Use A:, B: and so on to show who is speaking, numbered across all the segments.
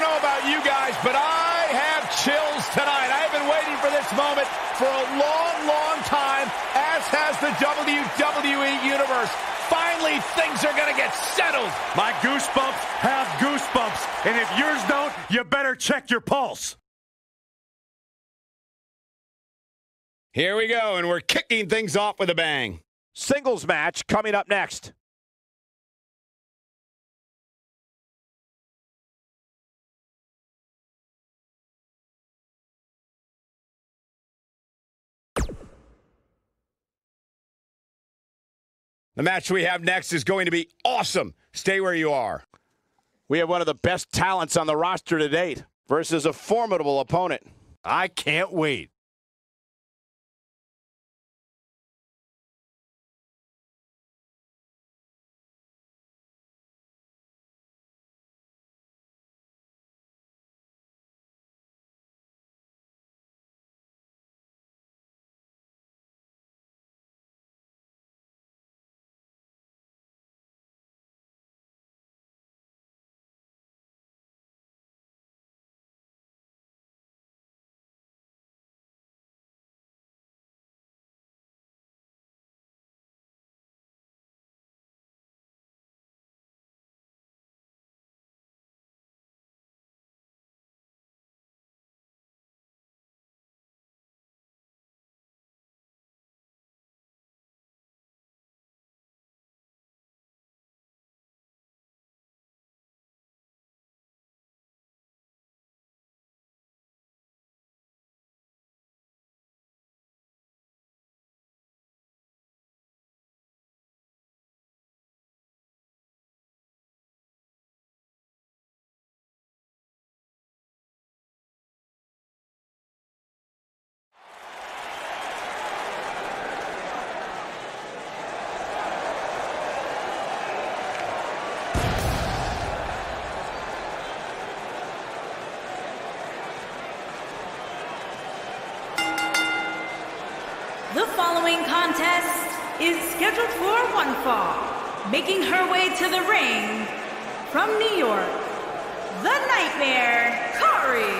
A: I don't know about you guys, but I have chills tonight. I've been waiting for this moment for a long, long time, as has the WWE Universe. Finally, things are going to get settled.
B: My goosebumps have goosebumps, and if yours don't, you better check your pulse.
A: Here we go, and we're kicking things off with a bang.
C: Singles match coming up next.
A: The match we have next is going to be awesome. Stay where you are.
C: We have one of the best talents on the roster to date versus a formidable opponent.
B: I can't wait.
D: Following contest is scheduled for one fall. Making her way to the ring from New York, the Nightmare, Kari.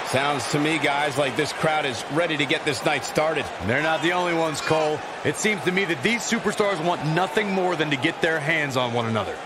A: Sounds to me, guys, like this crowd is ready to get this night started.
B: They're not the only ones, Cole. It seems to me that these superstars want nothing more than to get their hands on one another.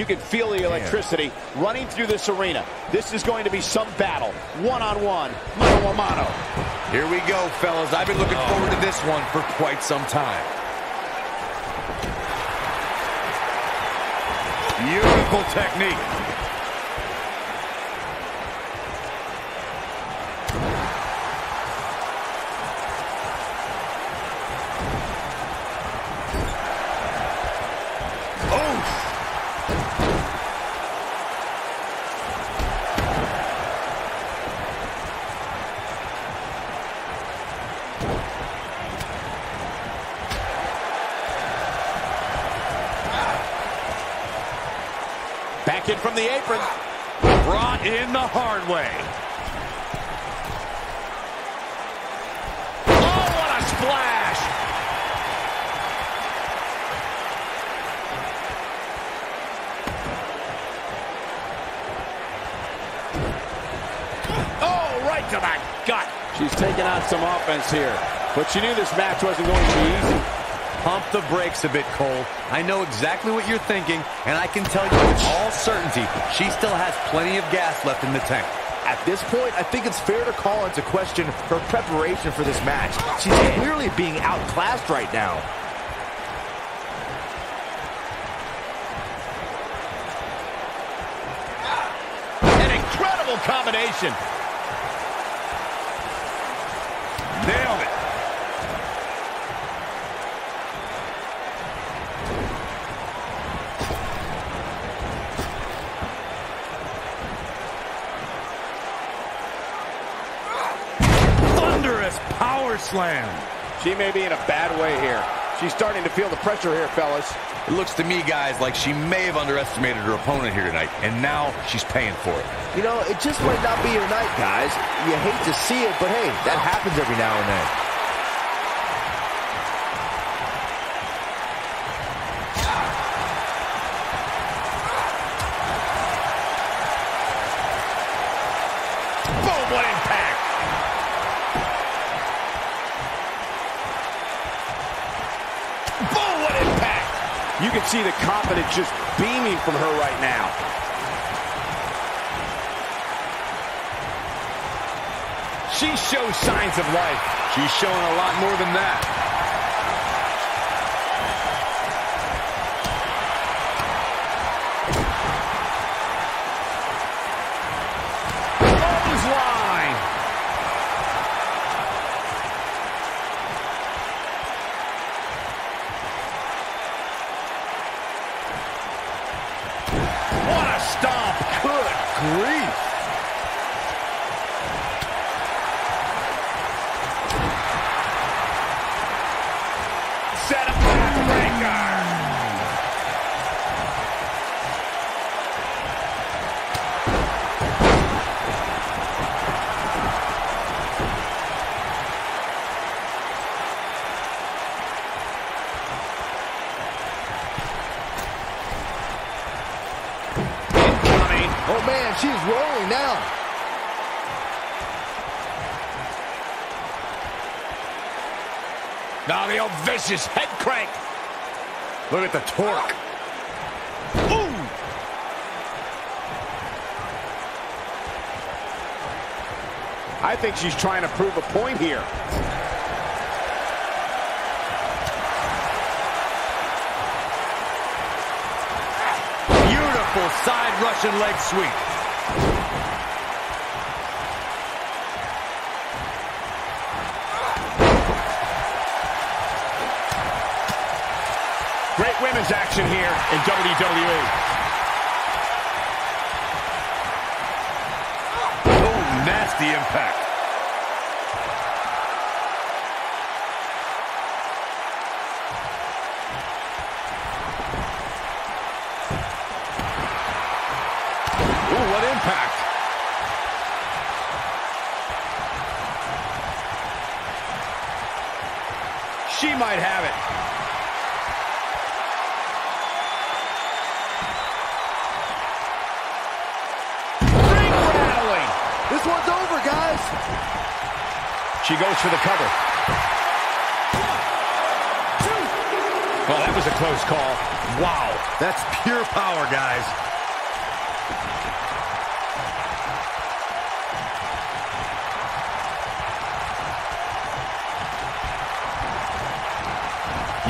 A: You can feel the electricity running through this arena. This is going to be some battle. One-on-one, mano-a-mano.
B: Here we go, fellas. I've been looking forward to this one for quite some time. Beautiful technique.
A: The
B: hard way.
E: Oh, what a splash! Oh, right to the gut.
A: She's taking on some offense here. But she knew this match wasn't going to be easy.
B: Pump the brakes a bit, Cole. I know exactly what you're thinking, and I can tell you with all certainty, she still has plenty of gas left in the tank.
F: At this point, I think it's fair to call into question her preparation for this match. She's clearly being outclassed right now.
E: An incredible combination.
B: Nailed it. Thunderous power slam.
A: She may be in a bad way here. She's starting to feel the pressure here, fellas.
B: It looks to me, guys, like she may have underestimated her opponent here tonight, and now she's paying for it.
F: You know, it just might not be your night, guys. You hate to see it, but hey, that happens every now and then.
A: See the confidence just beaming from her right now.
E: She shows signs of life.
B: She's showing a lot more than that.
E: Vicious head crank.
B: Look at the torque.
E: Ooh.
A: I think she's trying to prove a point here.
B: Beautiful side Russian leg sweep.
E: Women's here in. WWE.
B: Oh, nasty impact. That's pure power, guys.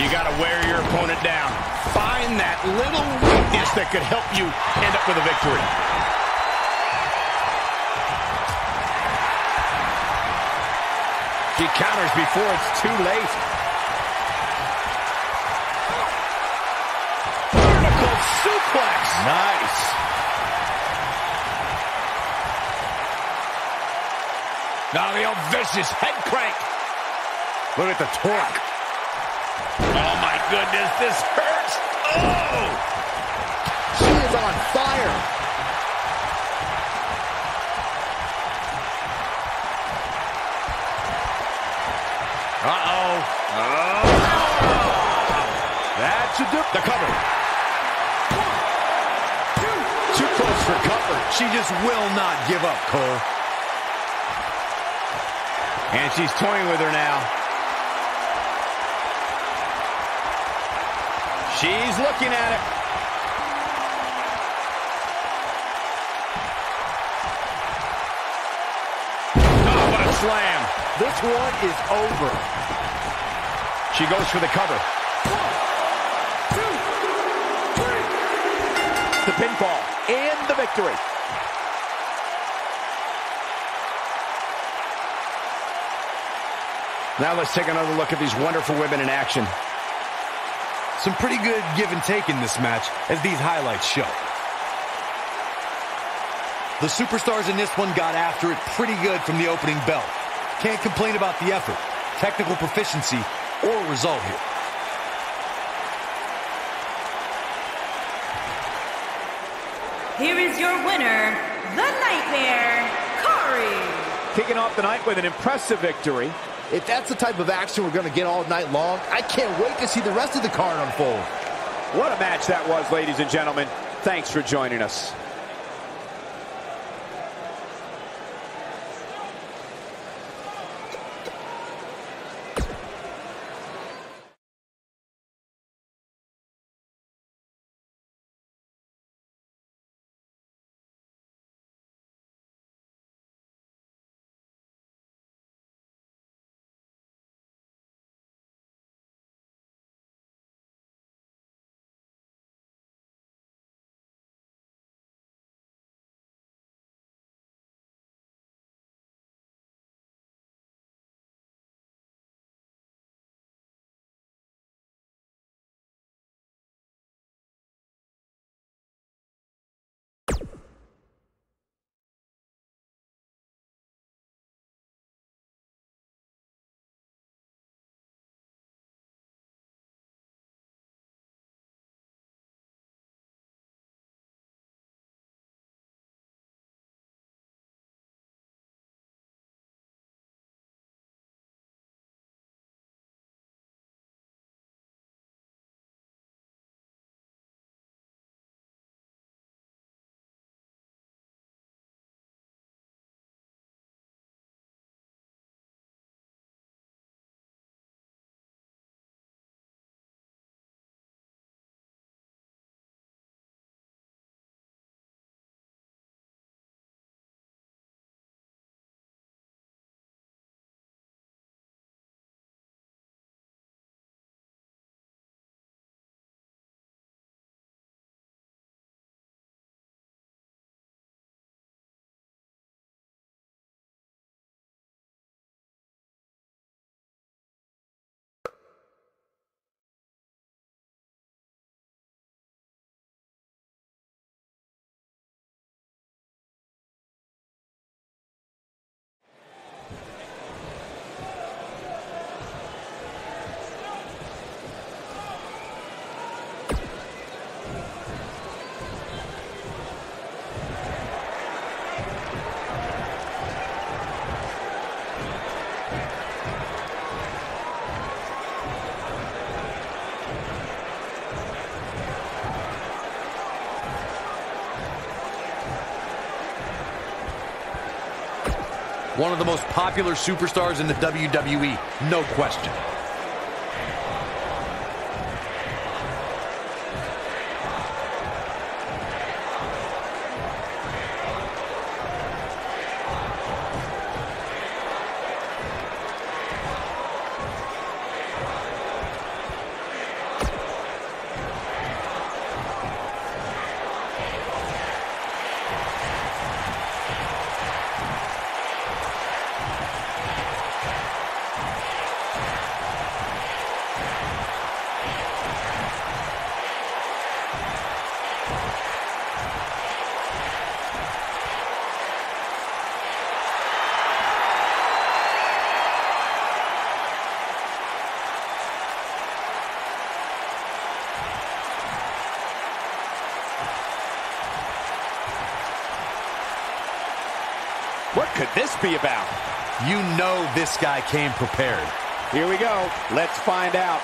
A: You got to wear your opponent down. Find that little weakness that could help you end up with a victory. She counters before it's too late. Suplex. Nice. Now the old vicious head crank.
B: Look at the torque.
A: Oh, my goodness, this hurts. Oh!
F: She is on fire.
A: Uh-oh. Oh. That should do the cover.
B: She just will not give up, Cole.
A: And she's toying with her now. She's looking at it. Oh, what a slam.
F: This one is over.
A: She goes for the cover.
G: The pinfall and the victory.
A: Now let's take another look at these wonderful women in action.
B: Some pretty good give and take in this match, as these highlights show. The superstars in this one got after it pretty good from the opening bell. Can't complain about the effort, technical proficiency, or result here.
D: Here is your winner, the Nightmare, Kari.
G: Kicking off the night with an impressive victory.
F: If that's the type of action we're going to get all night long, I can't wait to see the rest of the card unfold.
G: What a match that was, ladies and gentlemen. Thanks for joining us.
B: One of the most popular superstars in the WWE, no question.
A: This be about?
B: You know this guy came prepared.
A: Here we go. Let's find out.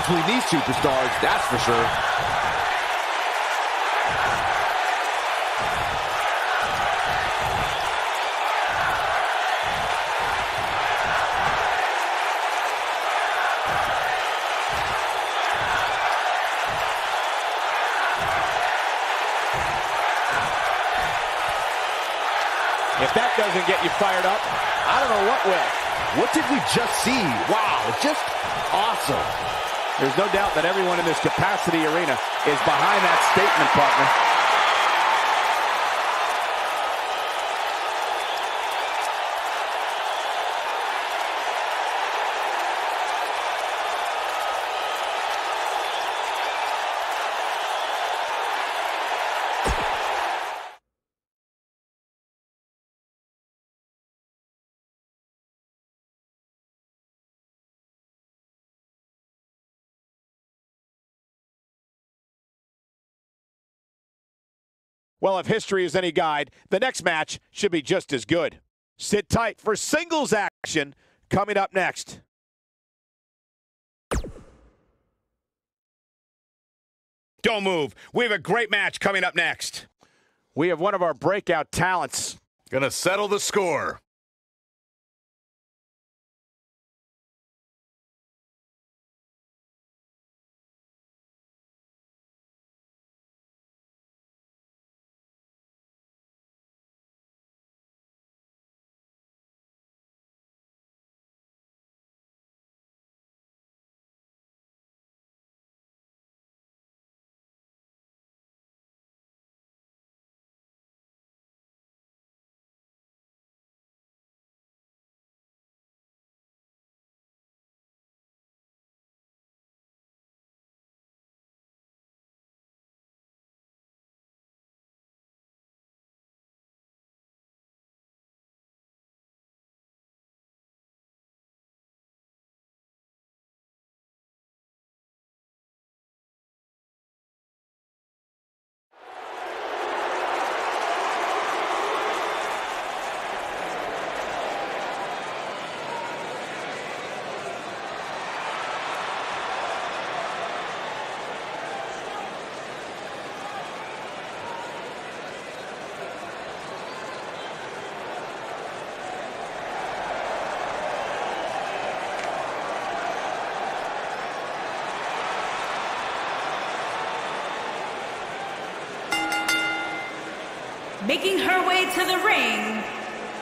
F: Between these superstars, that's for sure.
A: If that doesn't get you fired up, I don't know what will.
F: What did we just see? Wow, just awesome.
A: There's no doubt that everyone in this capacity arena is behind that statement, partner. Well, if history is any guide, the next match should be just as good. Sit tight for singles action coming up next. Don't move. We have a great match coming up next.
H: We have one of our breakout talents.
B: Gonna settle the score.
D: Making her way to the ring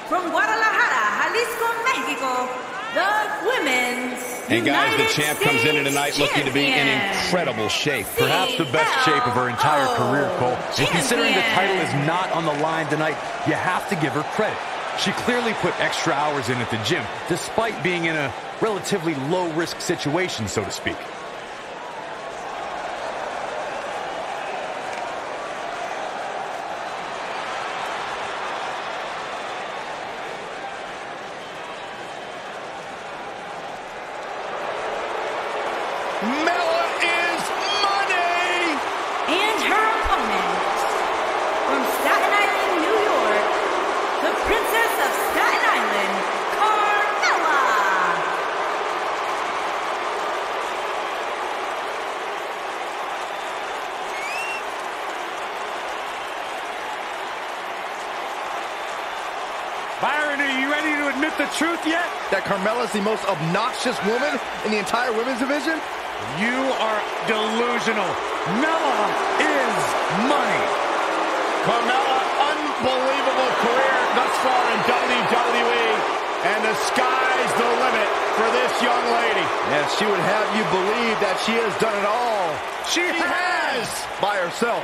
D: from Guadalajara, Jalisco, Mexico, the women's
A: And guys, the
D: United
A: champ comes into
D: States
A: tonight looking to be in incredible shape.
B: Perhaps the best shape of her entire career, Cole. And considering the title is not on the line tonight, you have to give her credit. She clearly put extra hours in at the gym, despite being in a relatively low-risk situation, so to speak.
A: Mella is money!
D: And her opponent from Staten Island, New York, the Princess of Staten Island, Carmella.
B: Byron, are you ready to admit the truth yet?
F: That Carmella's the most obnoxious woman in the entire women's division?
B: You are delusional. Mella is money.
A: Carmella, unbelievable career thus far in WWE. And the sky's the limit for this young lady.
F: And she would have you believe that she has done it all
A: She has!
F: by herself.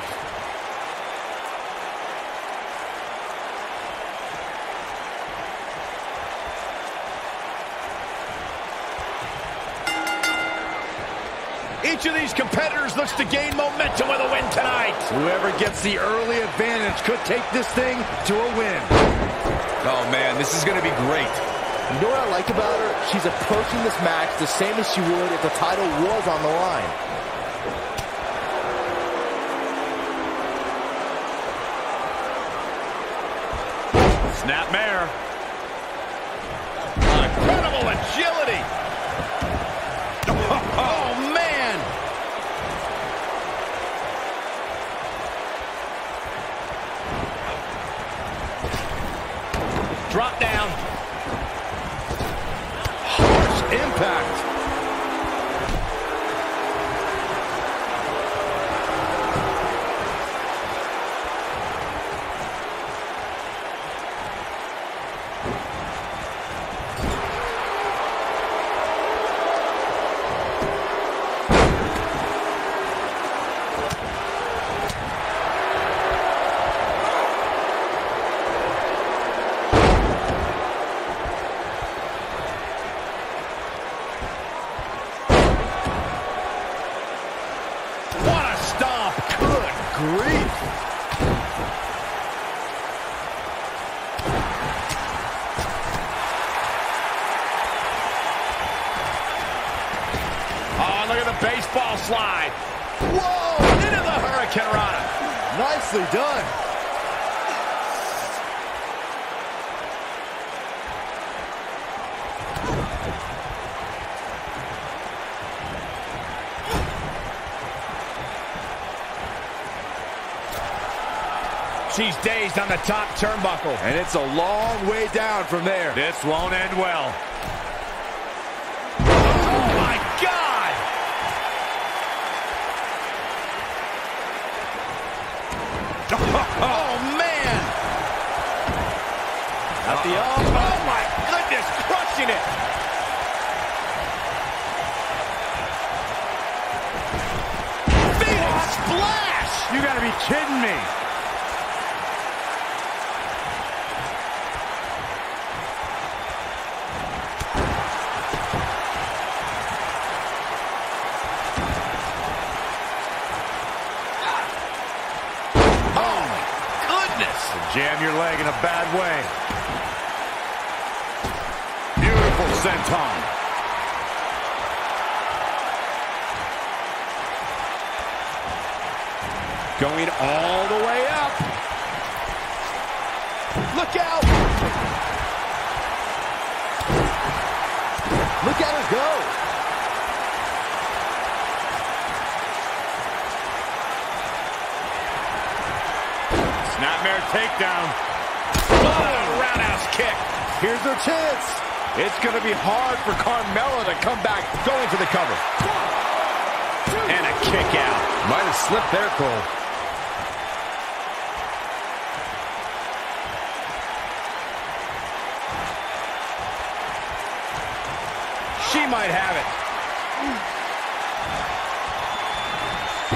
A: Each of these competitors looks to gain momentum with a win tonight.
F: Whoever gets the early advantage could take this thing to a win.
B: Oh, man, this is going to be great.
F: You know what I like about her? She's approaching this match the same as she would if the title was on the line.
A: Snapmare. Incredible agility.
F: Nicely done.
E: She's dazed on the top turnbuckle.
F: And it's a long way down from there.
B: This won't end well.
A: The
E: Oh, my goodness, crushing it! Phoenix splash!
B: You gotta be kidding me. Ah.
E: Oh, my goodness!
B: Jam your leg in a bad way. Senton.
A: Going all the way up. Look out!
F: Look at her go.
B: Snapmare takedown.
E: Oh, roundhouse kick.
F: Here's her chance.
A: It's going to be hard for Carmella to come back going for the cover.
E: And a kick out.
B: Might have slipped there, Cole.
E: She might have it.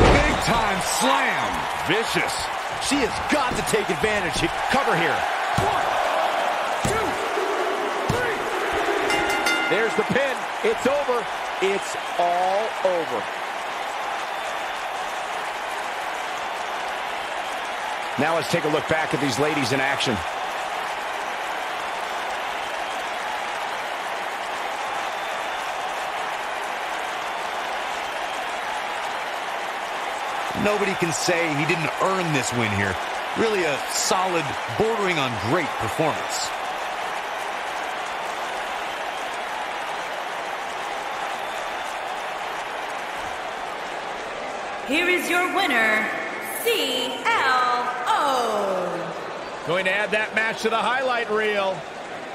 B: Big time slam. Vicious.
F: She has got to take advantage.
A: Cover here. There's the pin. It's over. It's all over. Now let's take a look back at these ladies in action.
B: Nobody can say he didn't earn this win here. Really a solid, bordering on great performance.
D: Here is your winner, CLO.
E: Going to add that match to the highlight reel.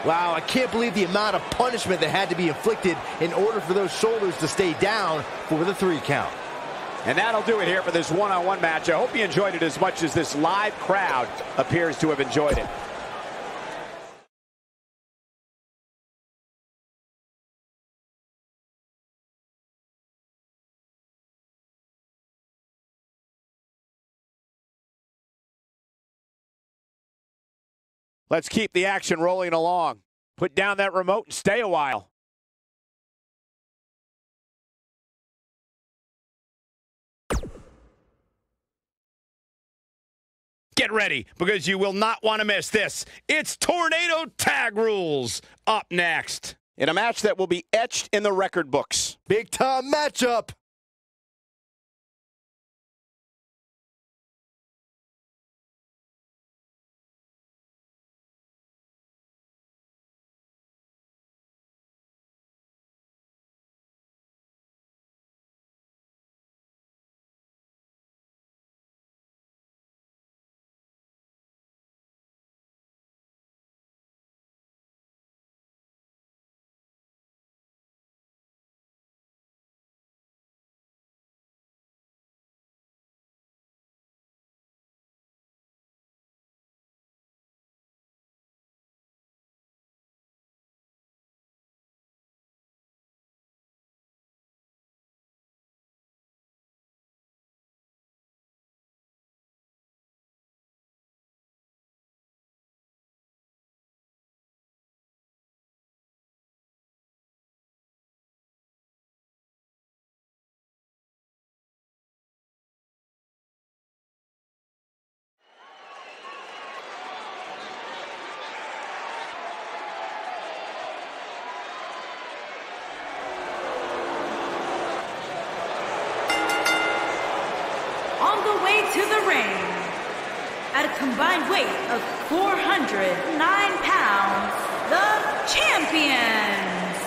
F: Wow, I can't believe the amount of punishment that had to be inflicted in order for those shoulders to stay down for the three count.
A: And that'll do it here for this one-on-one match. I hope you enjoyed it as much as this live crowd appears to have enjoyed it. Let's keep the action rolling along. Put down that remote and stay a while.
E: Get ready because you will not want to miss this. It's Tornado Tag Rules up next.
A: In a match that will be etched in the record books.
F: Big time matchup.
D: Way to the ring, at a combined weight of 409 pounds, the champions,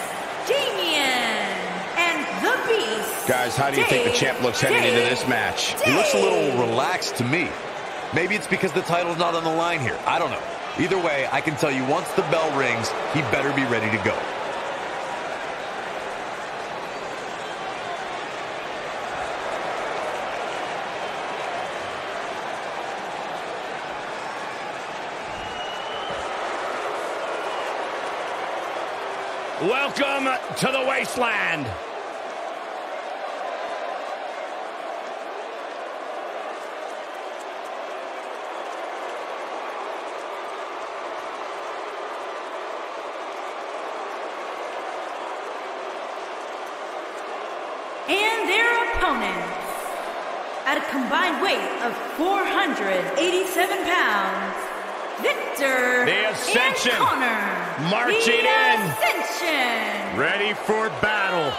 D: Damien and the Beast.
A: Guys, how do you think the champ looks heading into this match?
B: He looks a little relaxed to me. Maybe it's because the title's not on the line here. I don't know. Either way, I can tell you once the bell rings, he better be ready to go.
E: Welcome to the wasteland.
D: And their opponents, at a combined weight of 487 pounds, Victor
E: The Ascension.
D: and Connor.
E: Marching
D: the
E: in.
D: Ascension.
E: Ready for battle.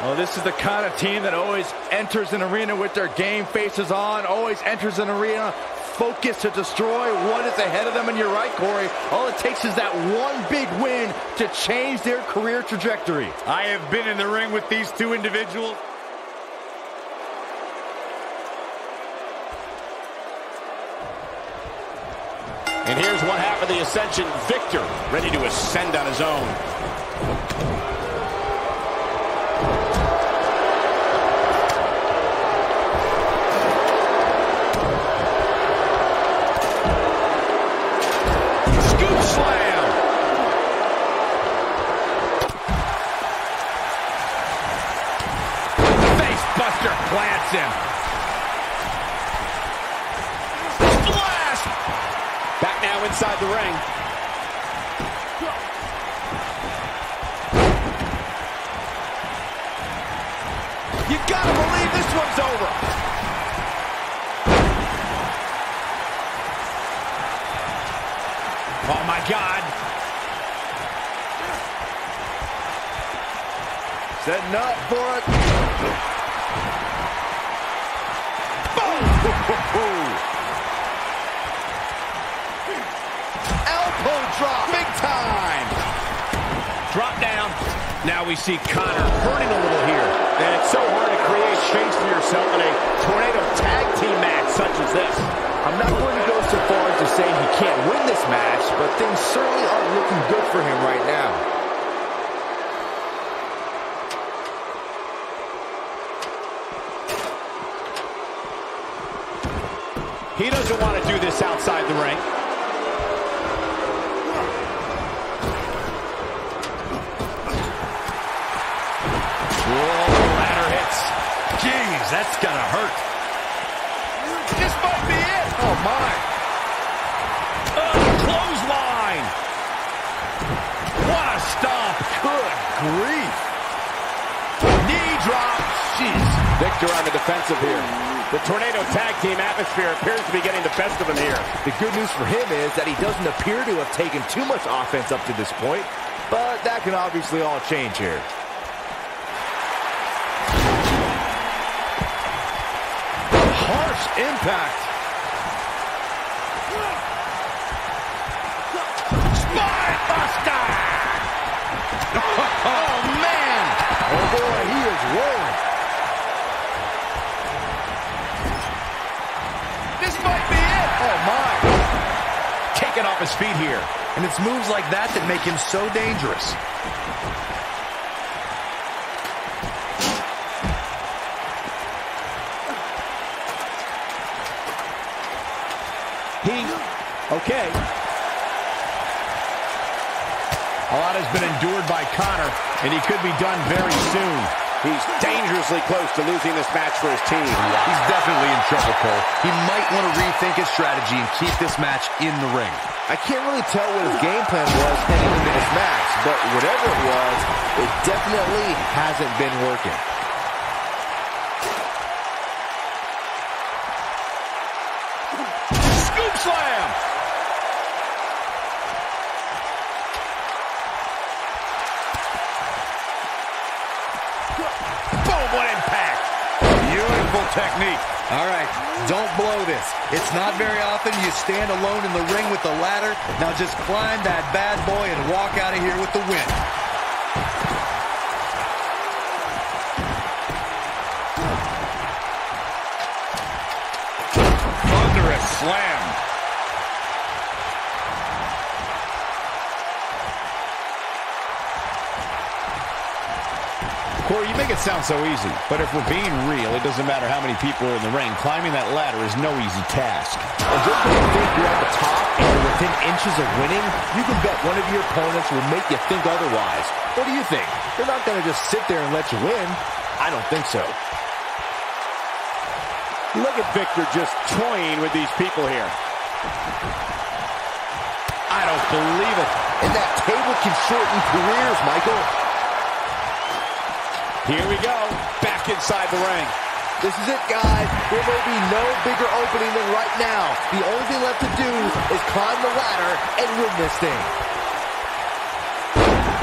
F: Well, this is the kind of team that always enters an arena with their game faces on, always enters an arena focused to destroy what is ahead of them. And you're right, Corey. All it takes is that one big win to change their career trajectory.
E: I have been in the ring with these two individuals.
A: And here's one half of the Ascension, Victor, ready to ascend on his own.
F: For it.
A: Elbow drop, big time.
E: Drop down. Now we see Connor hurting a little here.
A: And it's so hard to create space for yourself in a tornado tag team match such as this.
F: I'm not going to go so far as to say he can't win this match, but things certainly aren't looking good for him right now.
A: He doesn't want to do this outside the ring.
E: Ladder hits. Jeez, that's gonna hurt. This might be it. Oh my. Oh, clothesline. What a stomp. Good grief. Knee drop. Jeez.
A: Victor on the defensive here. The Tornado Tag Team atmosphere appears to be getting the best of him here.
F: The good news for him is that he doesn't appear to have taken too much offense up to this point, but that can obviously all change here.
E: Harsh impact. Taken off his feet here.
B: And it's moves like that that make him so dangerous.
A: He, okay.
E: A lot has been endured by Connor, and he could be done very soon.
A: He's dangerously close to losing this match for his team.
B: He's definitely in trouble, Cole. He might want to rethink his strategy and keep this match in the ring.
F: I can't really tell what his game plan was heading into this match, but whatever it was, it definitely hasn't been working.
B: All right, don't blow this. It's not very often you stand alone in the ring with the ladder. Now just climb that bad boy and walk out of here with the win.
E: Thunderous slam. Corey, you make it sound so easy, but if we're being real, it doesn't matter how many people are in the ring. Climbing that ladder is no easy task.
F: And just when you think you're at the top and you're within inches of winning, you can bet one of your opponents will make you think otherwise. What do you think? They're not going to just sit there and let you win. I don't think so.
A: Look at Victor just toying with these people here.
E: I don't believe it.
F: And that table can shorten careers, Michael.
A: Here we go. Back inside the ring.
F: This is it, guys. There may be no bigger opening than right now. The only thing left to do is climb the ladder and win this thing.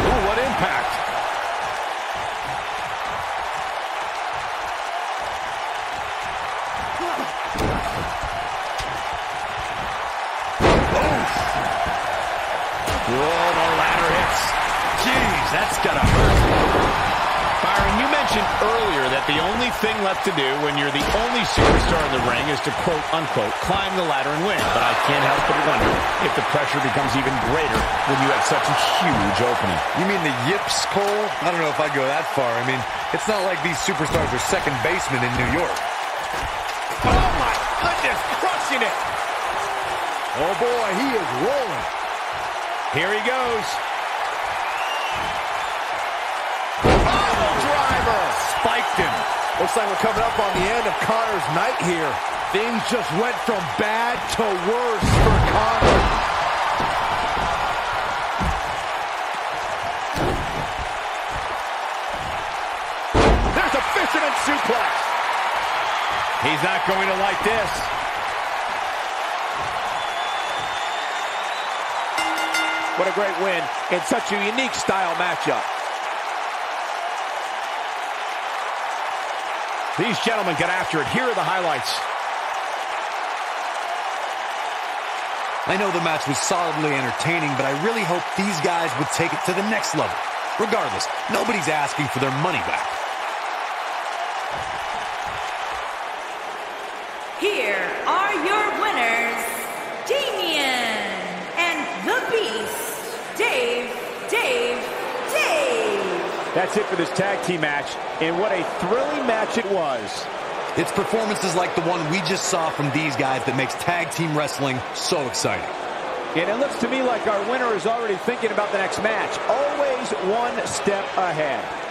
E: Ooh, what impact. Whoa, the ladder hits. Jeez, that's gotta hurt. Byron, you mentioned earlier that the only thing left to do when you're the only superstar in the ring is to quote unquote climb the ladder and win. But I can't help but wonder if the pressure becomes even greater when you have such a huge opening.
B: You mean the yips, Cole? I don't know if I'd go that far. I mean, it's not like these superstars are second basemen in New York.
A: Oh, my goodness. Crushing it.
F: Oh, boy, he is rolling.
A: Here he goes. Oh, driver.
E: Spiked him.
F: Looks like we're coming up on the end of Connor's night here. Things just went from bad to worse for Connor.
A: There's a fisherman suplex.
E: He's not going to like this.
A: What a great win in such a unique style matchup.
E: These gentlemen get after it. Here are the highlights.
B: I know the match was solidly entertaining, but I really hope these guys would take it to the next level. Regardless, nobody's asking for their money back.
D: Here are your winners, Damian and the Beast, Dave, Dave, Dave.
A: That's it for this tag team match, and what a thrilling match it was.
B: It's performances like the one we just saw from these guys that makes tag team wrestling so exciting.
A: And it looks to me like our winner is already thinking about the next match. Always one step ahead.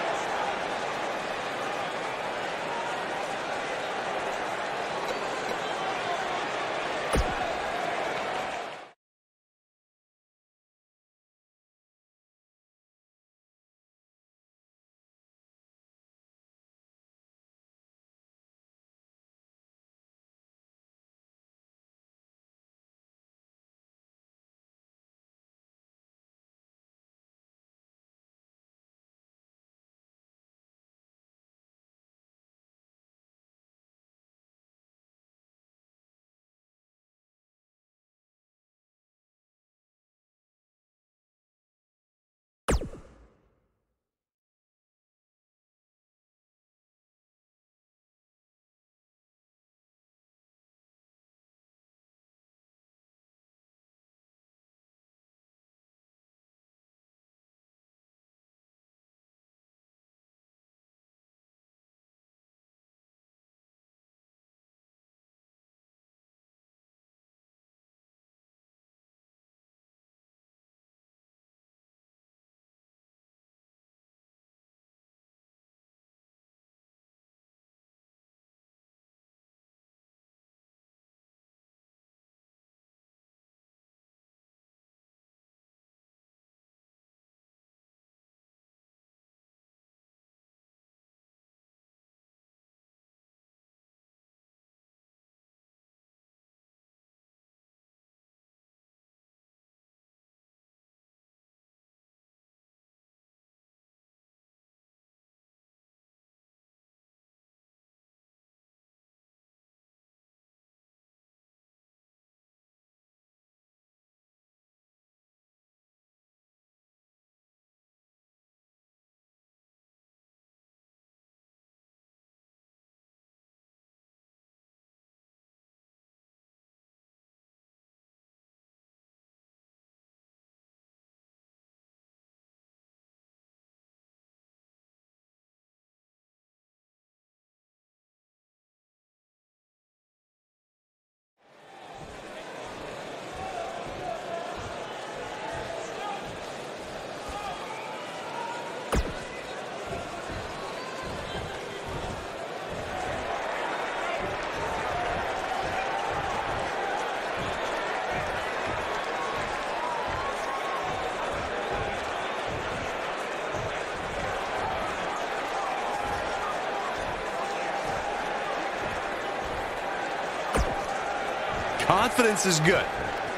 B: Confidence is good.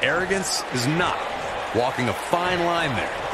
B: Arrogance is not. Walking a fine line there.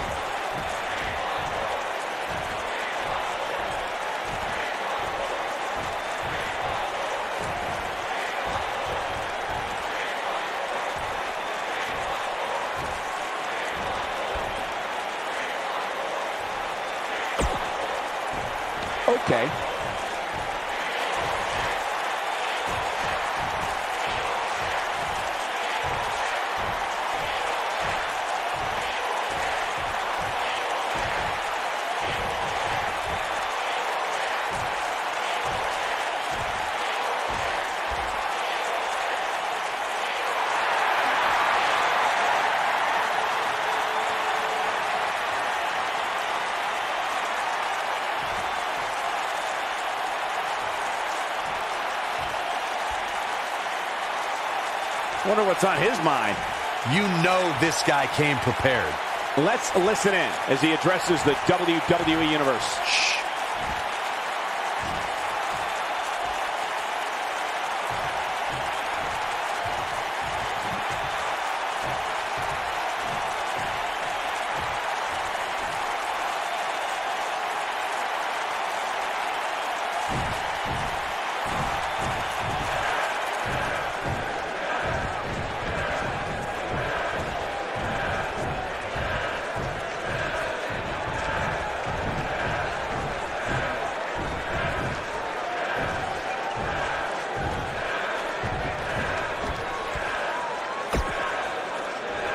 A: Wonder what's on his mind.
B: You know this guy came prepared.
A: Let's listen in as he addresses the WWE Universe.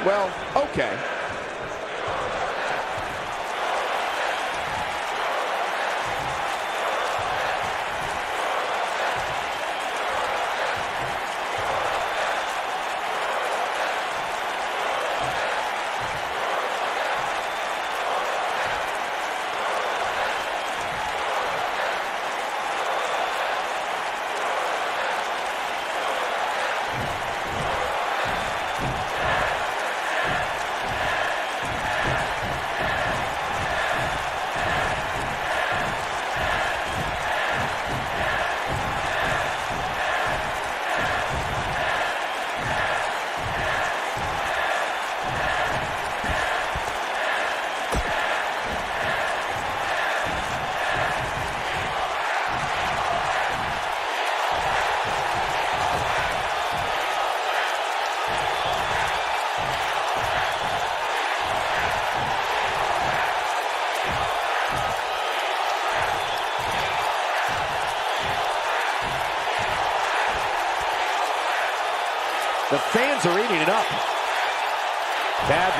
A: Well, okay.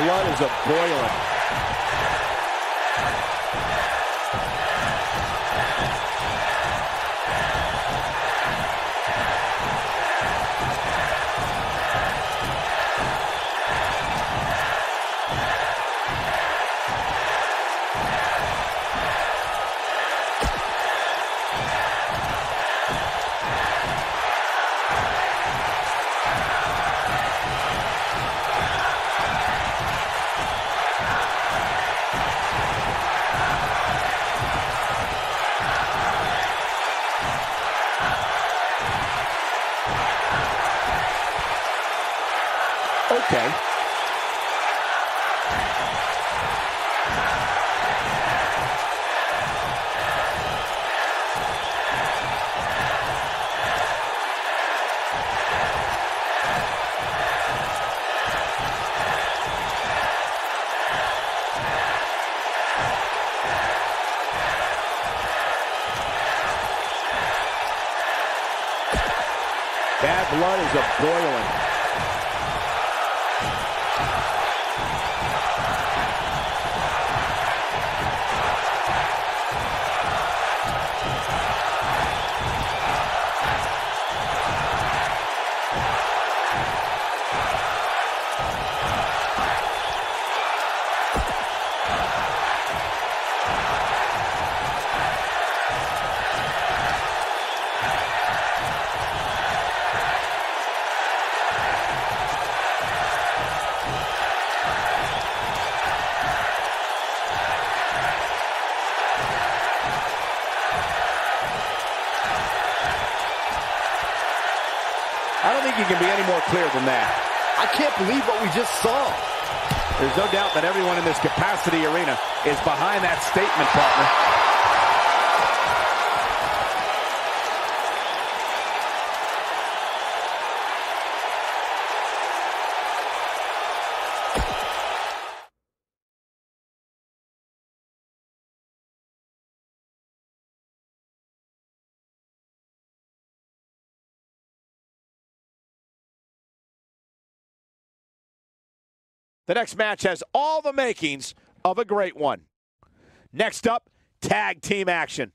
A: Blood is a boiling. Bad blood is a boiling.
F: I can't believe what we just saw.
A: There's no doubt that everyone in this capacity arena is behind that statement, partner. Next match has all the makings of a great one. Next up, tag team action.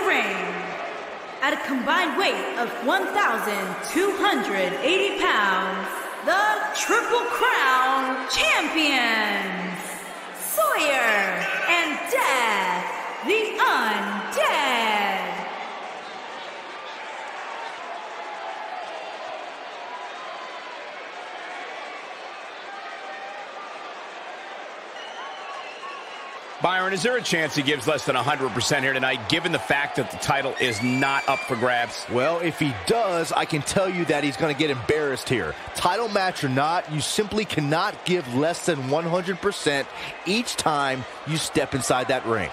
D: The ring. At a combined weight of 1,280 pounds, the Triple Crown Champions,
E: is there a chance he gives less than 100% here tonight, given the fact that the title is not up for grabs?
F: Well, if he does, I can tell you that he's going to get embarrassed here. Title match or not, you simply cannot give less than 100% each time you step inside that ring.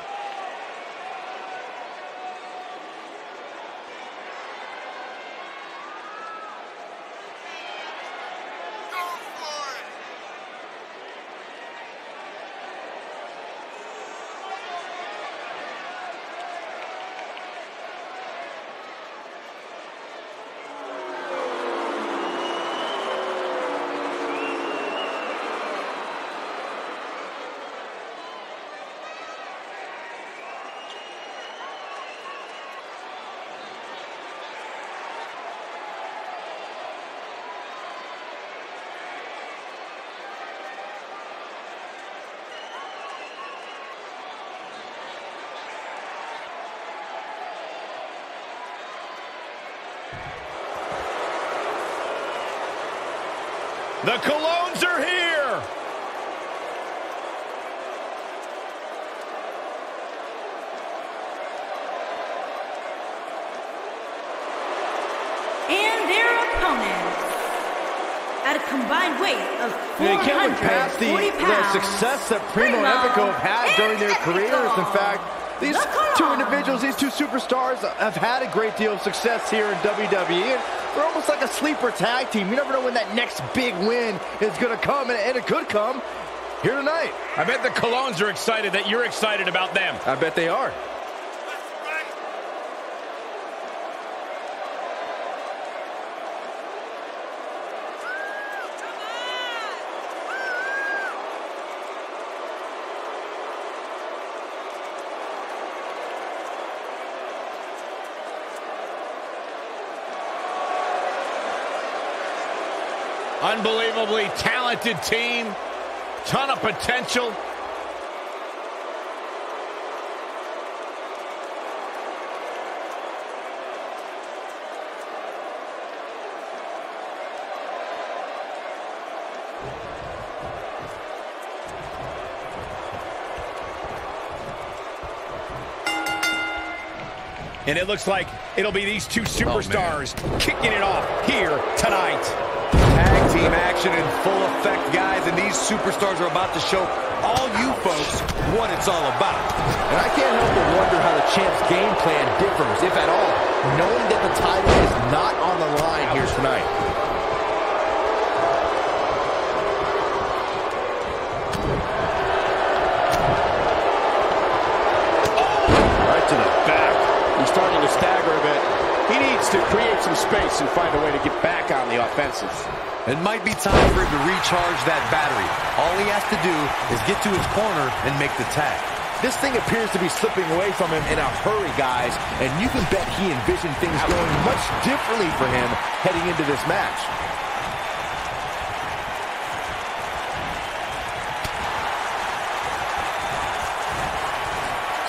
E: The Colons are here.
D: And their opponents, at a combined weight of 440
F: the,
D: pounds,
F: the success that Primo and Epico have had during their careers. In fact, these two individuals, these two superstars, have had a great deal of success here in WWE. And they're almost like a sleeper tag team. You never know when that next big win is going to come, and, and it could come here tonight.
E: I bet the Colons are excited that you're excited about them.
F: I bet they are.
E: Unbelievably talented team. Ton of potential. And it looks like it'll be these two superstars oh, kicking it off here tonight.
B: Tag team action in full effect, guys, and these superstars are about to show all you folks what it's all about.
F: And I can't help but wonder how the champ's game plan differs, if at all, knowing that the title is not on the line here tonight.
A: Right to the back. He's starting to stagger a bit. He needs to create some space and find a way to get back on the offensive.
B: It might be time for him to recharge that battery. All he has to do is get to his corner and make the tag.
F: This thing appears to be slipping away from him in a hurry, guys, and you can bet he envisioned things going much differently for him heading into this match.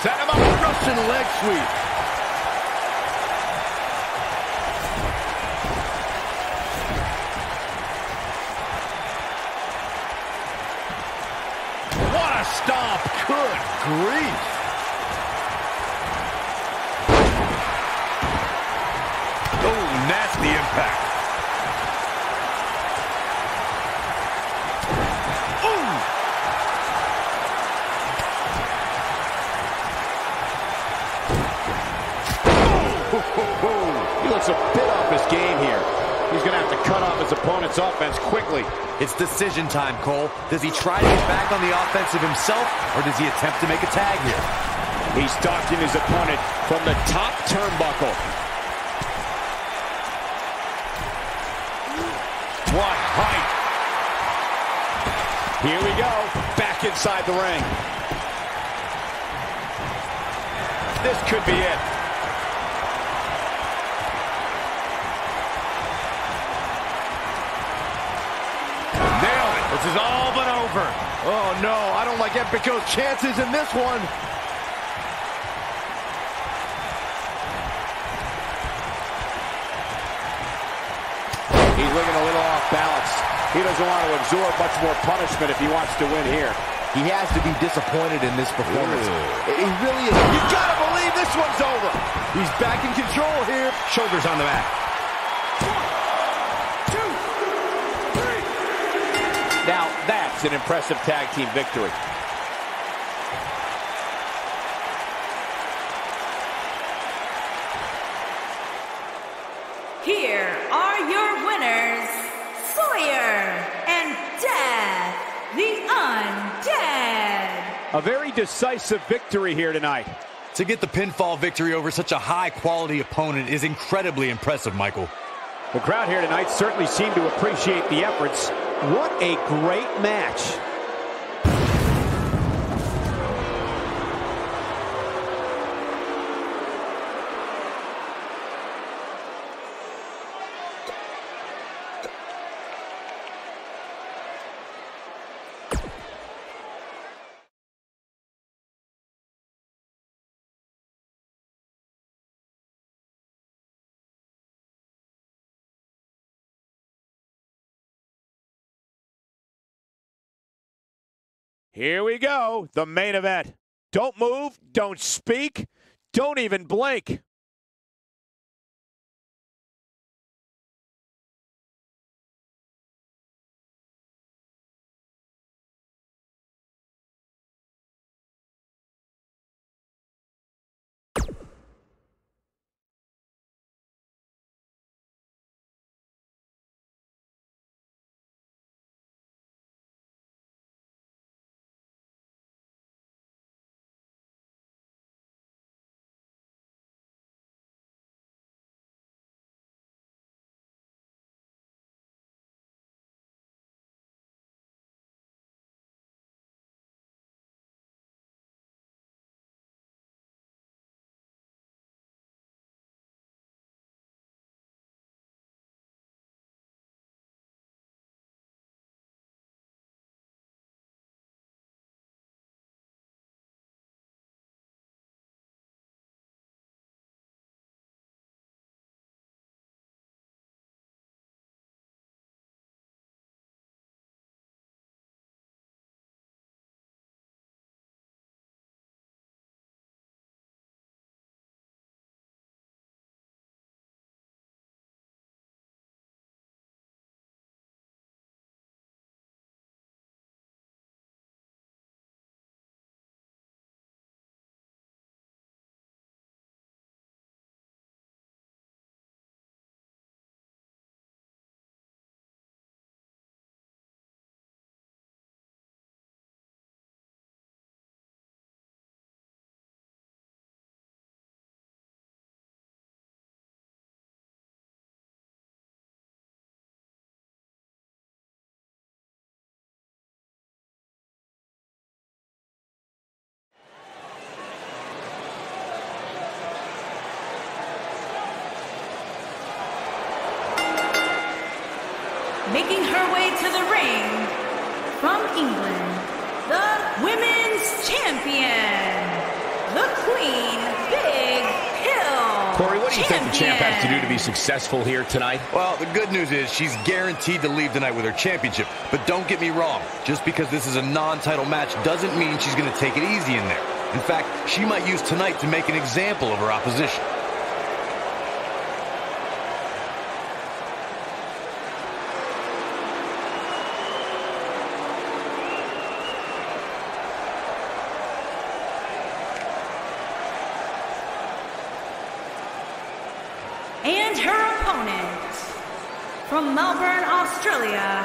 E: Set him up.
F: Russian leg sweep.
E: What a stomp.
F: Good grief.
E: Oh, nasty impact. Ooh.
A: He looks a bit off his game here. Going to have to cut off his opponent's offense quickly.
B: It's decision time, Cole. Does he try to get back on the offensive himself, or does he attempt to make a tag here?
A: He's stalking his opponent from the top turnbuckle. What height. Here we go. Back inside the ring. This could be it.
E: All.
F: Oh, no, I don't like Epico's chances in this one.
A: He's looking a little off balance. He doesn't want to absorb much more punishment if he wants to win here.
F: He has to be disappointed in this performance. He really is. You gotta believe this one's over. He's back in control here.
E: Shoulders on the mat.
A: Now, that's an impressive tag team victory.
D: Here are your winners, Sawyer and Death, the Undead.
A: A very decisive victory here tonight.
B: To get the pinfall victory over such a high-quality opponent is incredibly impressive, Michael.
A: The crowd here tonight certainly seemed to appreciate the efforts. What a great match. Here we go, the main event. Don't move, don't speak, don't even blink.
D: Making her way to the ring from England, the Women's Champion, the Queen Big Hill.
A: Corey, what do you
D: champion.
A: think the champ has to do to be successful here tonight?
B: Well, the good news is she's guaranteed to leave tonight with her championship. But don't get me wrong, just because this is a non-title match doesn't mean she's going to take it easy in there. In fact, she might use tonight to make an example of her opposition.
D: And her opponent from Melbourne, Australia,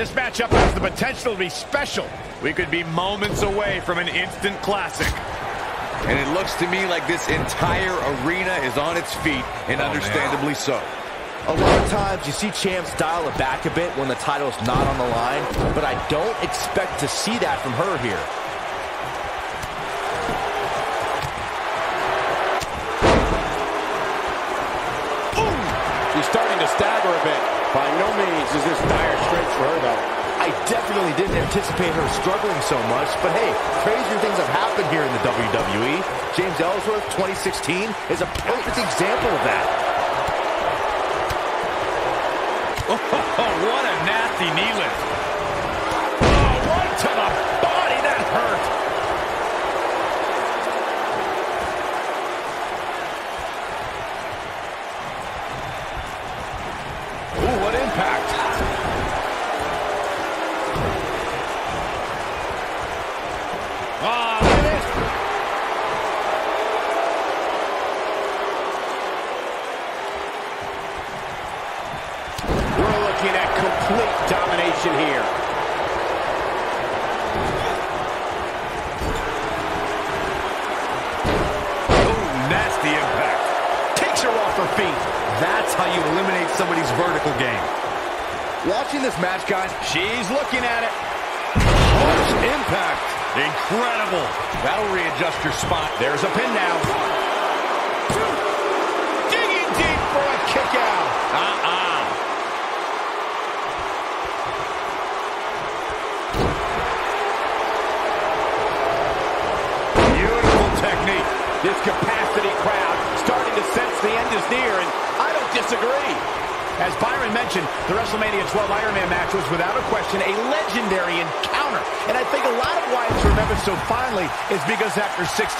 A: This matchup has the potential to be special. We could be moments away from an instant classic.
B: And it looks to me like this entire arena is on its feet, and oh, understandably so.
F: A lot of times you see champs dial it back a bit when the title's not on the line, but I don't expect to see that from her here.
I: By no means is this dire straits for her, though.
F: I definitely didn't anticipate her struggling so much, but hey, crazier things have happened here in the WWE. James Ellsworth, 2016, is a perfect example of that.
A: Oh, what a nasty knee lift.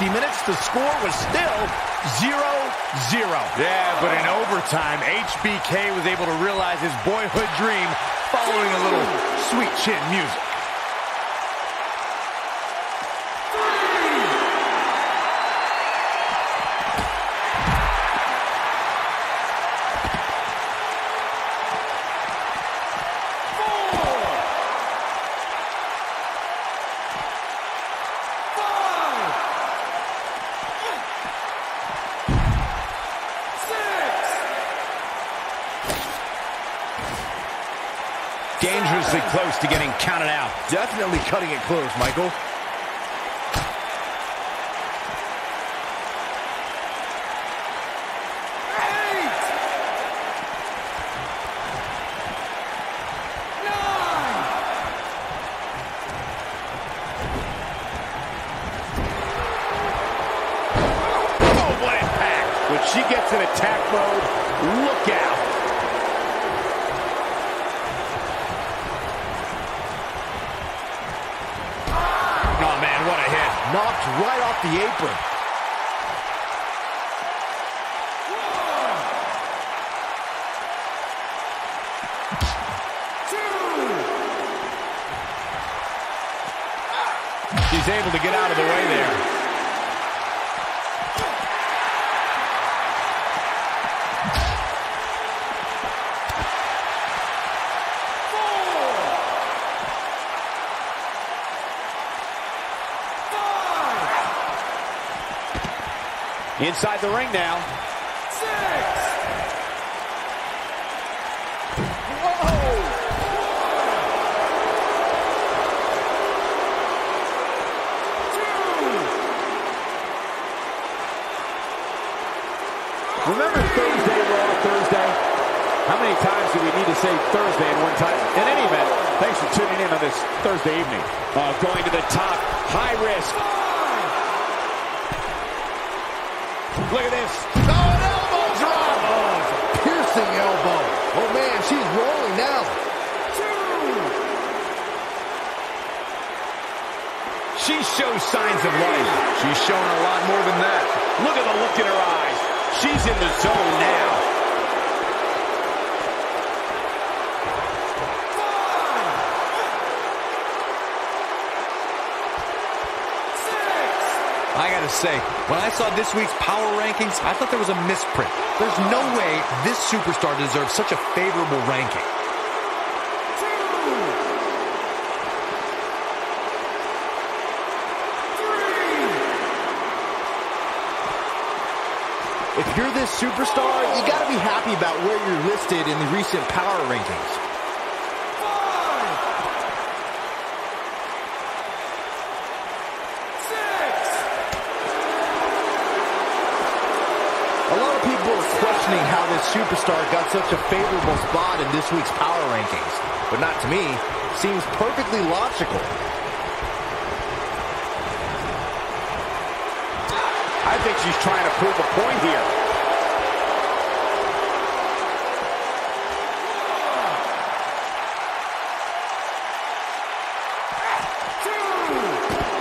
I: Minutes, the score was still 0-0.
B: Yeah, but in overtime, HBK was able to realize his boyhood dream following a little sweet chin music.
F: Definitely cutting it close, Michael. Knocked right off the apron.
A: She's able to get out of the way there. Inside the ring now. Remember Thursday, Raw Thursday? How many times do we need to say Thursday in one time? In any event, thanks for tuning in on this Thursday evening. Uh, going to the top, high risk. Look at this. Oh, an elbow drop.
F: Oh, Piercing elbow. Oh, man, she's rolling now. Two.
A: She shows signs of life.
B: She's showing a lot more than that.
A: Look at the look in her eyes. She's in the zone now.
B: I gotta say, when I saw this week's power rankings, I thought there was a misprint. There's no way this superstar deserves such a favorable ranking.
F: If you're this superstar, you got to be happy about where you're listed in the recent power rankings. A lot of people are questioning how this superstar got such a favorable spot in this week's power rankings. But not to me. Seems perfectly logical.
A: I think she's trying to prove a point here.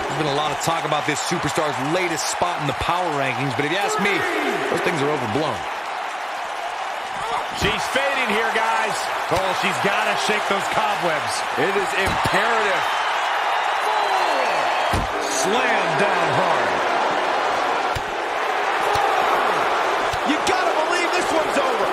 B: There's been a lot of talk about this superstar's latest spot in the power rankings, but if you ask me, those things are overblown.
A: She's fading here, guys.
E: Oh, she's got to shake those cobwebs.
B: It is imperative. Slam down hard.
A: You gotta believe this one's over.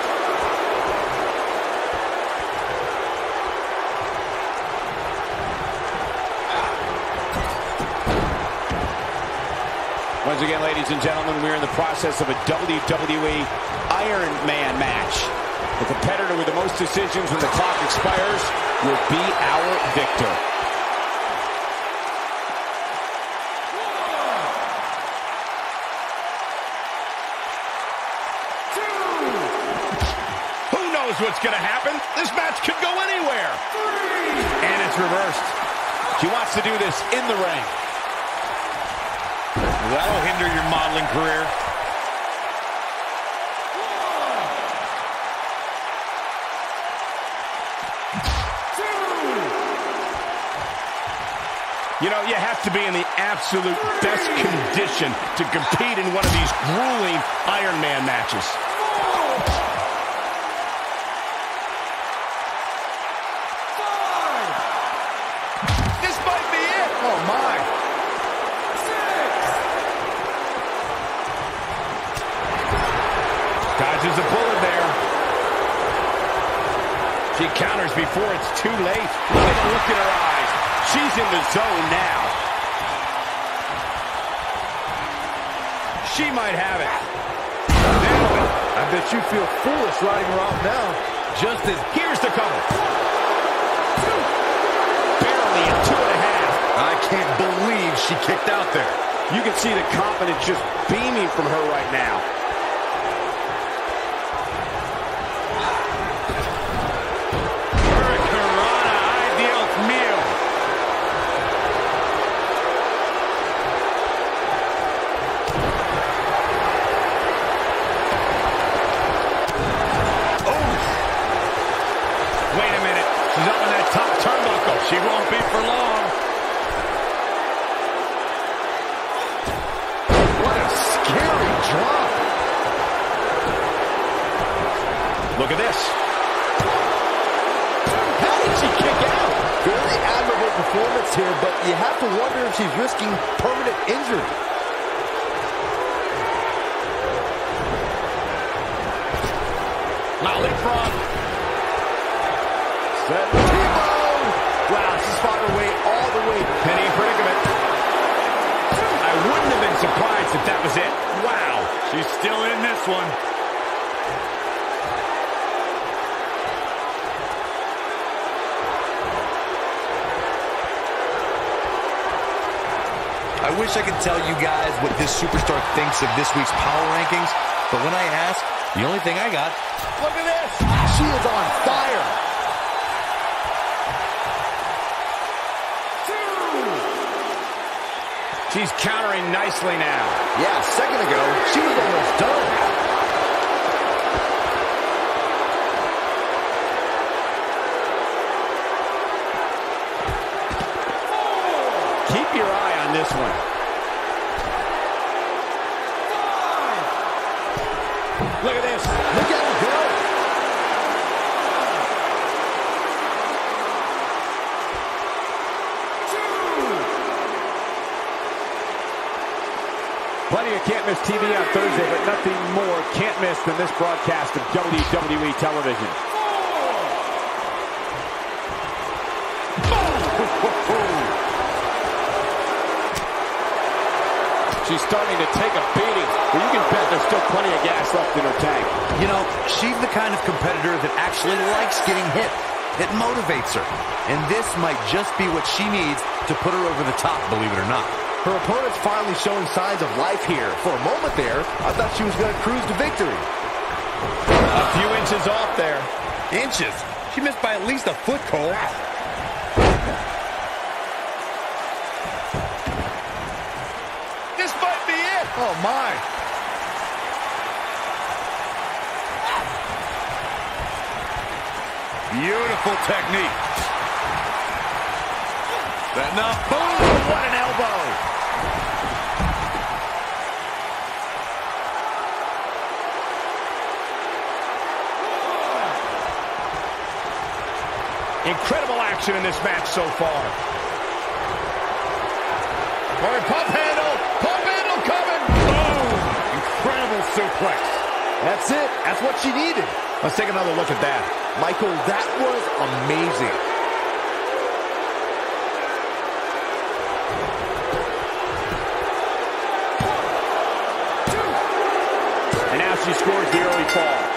A: Once again, ladies and gentlemen, we're in the process of a WWE Iron Man match. The competitor with the most decisions when the clock expires will be our victor. Who knows what's going to happen? This match could go anywhere. And it's reversed. She wants to do this in the ring.
E: That'll hinder your modeling career.
A: To be in the absolute best condition to compete in one of these grueling Iron Man matches. This might be it.
F: Oh, my.
A: Dodges a bullet there. She counters before it's too late. Look at the look in her eyes. She's in the zone now.
F: You feel foolish riding her off now.
A: Just as gears to cover. Barely at two and a half.
F: I can't believe she kicked out there.
A: You can see the confidence just beaming from her right now. Look at this.
F: How did she kick out? Very admirable performance here, but you have to wonder if she's risking permanent injury.
A: Now leapfrog.
F: Set. Wow, she's fought her way all the way.
A: Penny predicament. I wouldn't have been surprised if that was it. Wow.
F: She's still in this one.
B: Wish I could tell you guys what this superstar thinks of this week's power rankings, but when I ask, the only thing I got...
F: Look at this! She is on fire! Two.
A: She's countering nicely now.
F: Yeah, a second ago, she was almost done.
A: Keep your one. Look at this.
F: Look at him go.
A: Plenty of can't miss TV on Thursday, but nothing more can't miss than this broadcast of WWE television. She's starting to take a beating, but you can bet there's still plenty of gas left in her tank.
B: You know, she's the kind of competitor that actually likes getting hit. It motivates her. And this might just be what she needs to put her over the top, believe it or not.
F: Her opponent's finally showing signs of life here. For a moment there, I thought she was going to cruise to victory.
A: A few inches off there.
B: Inches? She missed by at least a foot, Cole.
F: This might be it. Oh, my.
B: Beautiful technique.
F: That enough. Boom! What an elbow.
A: Incredible action in this match so far.
F: Or pump handle. Pump handle coming. Boom. Incredible suplex. That's it. That's what she needed.
A: Let's take another look at that.
F: Michael, that was amazing.
A: And now she scores the early fall.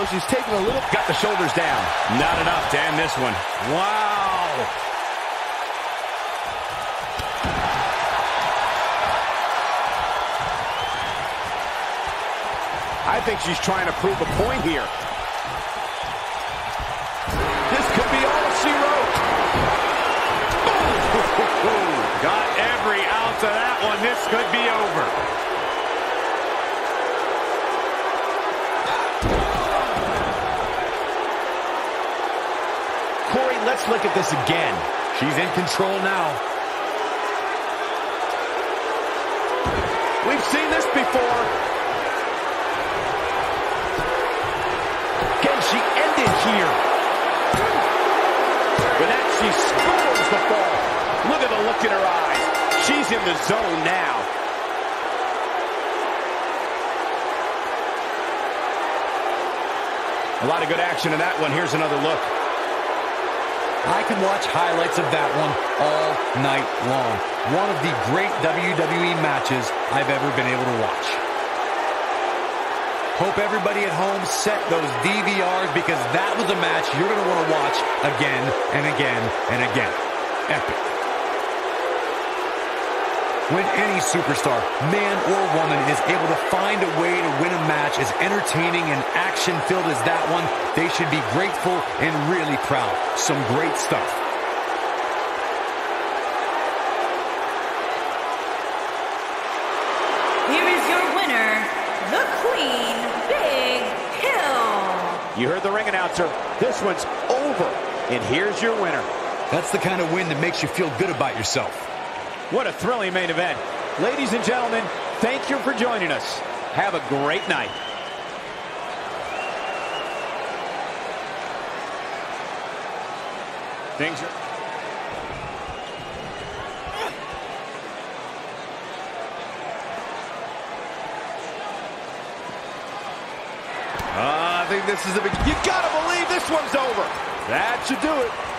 F: So she's taking a little...
A: Got the shoulders down. Not enough to end this one.
E: Wow.
A: I think she's trying to prove a point here. This could be all she wrote. Got every ounce of that one. This could be over. Corey, let's look at this again.
B: She's in control now.
A: We've seen this before. Can she end it here? With that, she scores the fall. Look at the look in her eyes. She's in the zone now. A lot of good action in that one. Here's another look.
B: Can watch highlights of that one all night long. One of the great WWE matches I've ever been able to watch. Hope everybody at home set those DVRs because that was a match you're going to want to watch again and again and again. Epic. When any superstar, man or woman, is able to find a way to win a match as entertaining and action-filled as that one, they should be grateful and really proud. Some great stuff.
D: Here is your winner, the Queen, Big Hill.
A: You heard the ring announcer. This one's over. And here's your winner.
B: That's the kind of win that makes you feel good about yourself.
A: What a thrilling main event. Ladies and gentlemen, thank you for joining us. Have a great night. Things are...
E: Uh, I think this is a big... You gotta believe this one's over. That should do it.